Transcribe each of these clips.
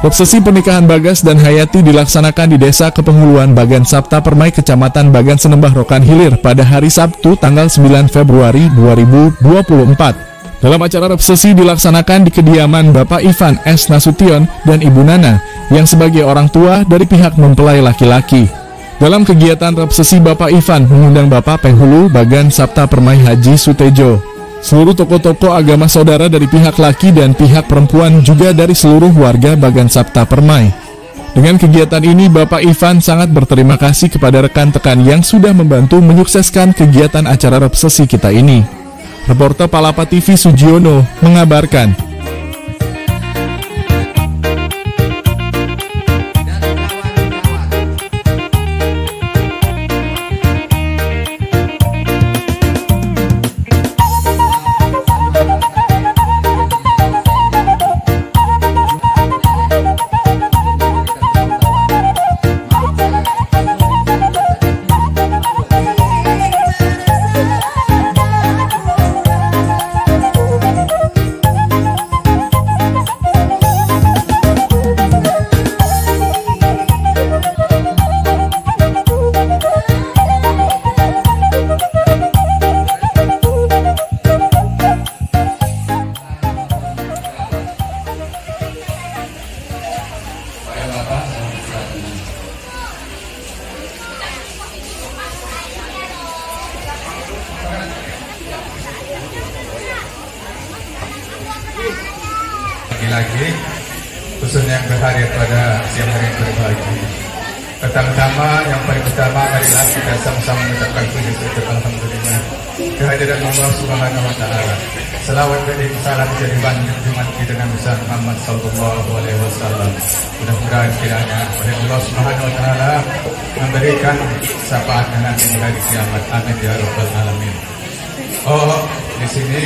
Obsesi pernikahan Bagas dan Hayati dilaksanakan di Desa Kepenghuluan Bagan Sapta Permai, Kecamatan Bagan Senembah Rokan Hilir pada hari Sabtu tanggal 9 Februari 2024. Dalam acara resepsi dilaksanakan di kediaman Bapak Ivan S. Nasution dan Ibu Nana yang sebagai orang tua dari pihak mempelai laki-laki. Dalam kegiatan resepsi Bapak Ivan mengundang Bapak Penghulu Bagan Sapta Permai Haji Sutejo, Seluruh tokoh-tokoh agama saudara dari pihak laki dan pihak perempuan juga dari seluruh warga Bagan Sapta Permai. Dengan kegiatan ini, Bapak Ivan sangat berterima kasih kepada rekan-rekan yang sudah membantu menyukseskan kegiatan acara resepsi kita ini. Reporter Palapa TV Sujiono mengabarkan. Lagi khususnya yang berhari pada siang hari yang berbahagia. Pertama-tama yang paling utama marilah kita sama-sama mengucapkan puji syukur alhamdulillah kehadiran Allah Subhanahu wa taala. Selawat dan salam jadi banyak Jumat kita Nabi Muhammad sallallahu alaihi wasallam. Mudah-mudahan kiranya oleh Allah Subhanahu wa taala memberikan syafaat nanti di hari kiamat. Amin ya rabbal alamin. Oh, di sini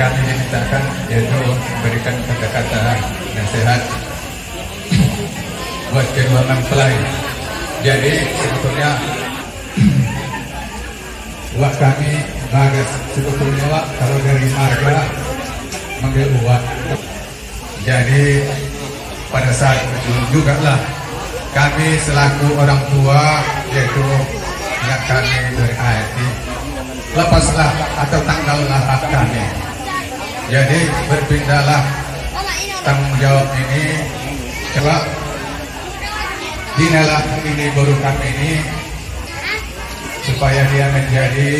kami dimintakan yaitu memberikan kata-kata nasihat buat kedua mempelai. Jadi sebetulnya buat kami bagas sebetulnya wak, kalau dari marga manggil uang. Jadi pada saat itu juga lah kami selaku orang tua yaitu yang kami dari AIT lepaslah atau tanggallah hak kami jadi berpindahlah tanggung jawab ini. Coba. Dinalah ini baru kami ini. Supaya dia menjadi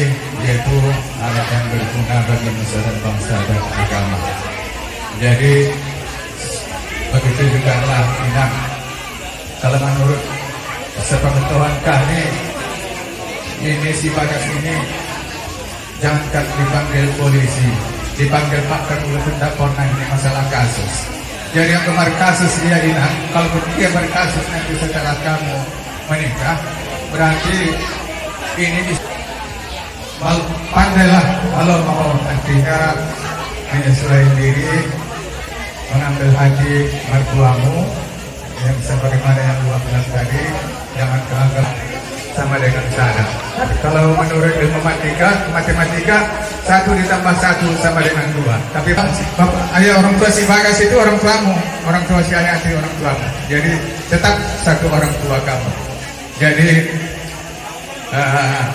yaitu alat yang berguna bagi dan bangsa dan agama. Jadi begitu juga lah inang. Kalau menurut sepengetahuan kami ini si bagas ini jangan dipanggil polisi dipanggil Pak Ketua tidak pernah ini masalah kasus. Jadi yang kemarin kasus dia ini, kalau dia berkasus nanti setelah kamu menikah, berarti ini pandailah kalau mau nantinya menyesuaikan diri mengambil haji mertuamu yang sebagaimana yang dua belas tadi sama dengan sana. Kalau menurut ilmu matematika, matematika satu ditambah satu sama dengan dua. Tapi bapak, ayah orang tua si Bagas itu orang tuamu, orang tua si ayah itu orang tuamu. Jadi tetap satu orang tua kamu. Jadi uh,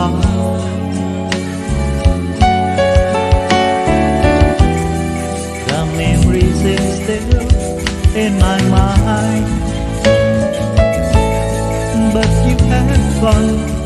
The memories still in my mind, but you have gone.